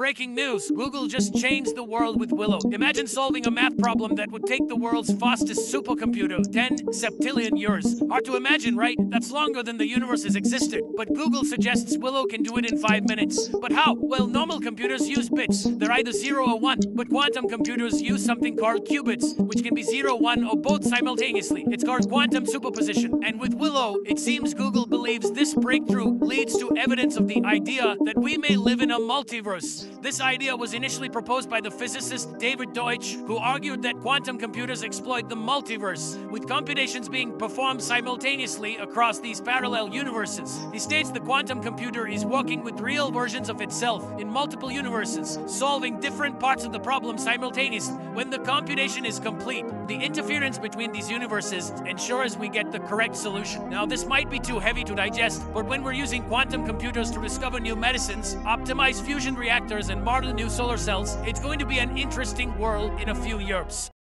Breaking news Google just changed the world with Willow. Imagine solving a math problem that would take the world's fastest supercomputer 10 septillion years. Hard to imagine, right? That's longer than the universe has existed. But Google suggests Willow can do it in five minutes. But how? Well, normal computers use bits. They're either 0 or 1. But quantum computers use something called qubits, which can be 0, 1, or both simultaneously. It's called quantum superposition. And with Willow, it seems Google believes this breakthrough leads to evidence of the idea that we may live in a multiverse. This idea was initially proposed by the physicist David Deutsch, who argued that quantum computers exploit the multiverse, with computations being performed simultaneously across these parallel universes. He states the quantum computer is working with real versions of itself in multiple universes, solving different parts of the problem simultaneously. When the computation is complete, the interference between these universes ensures we get the correct solution. Now, this might be too heavy to digest, but when we're using quantum computers to discover new medicines, optimize fusion reactors, and model new solar cells, it's going to be an interesting world in a few years.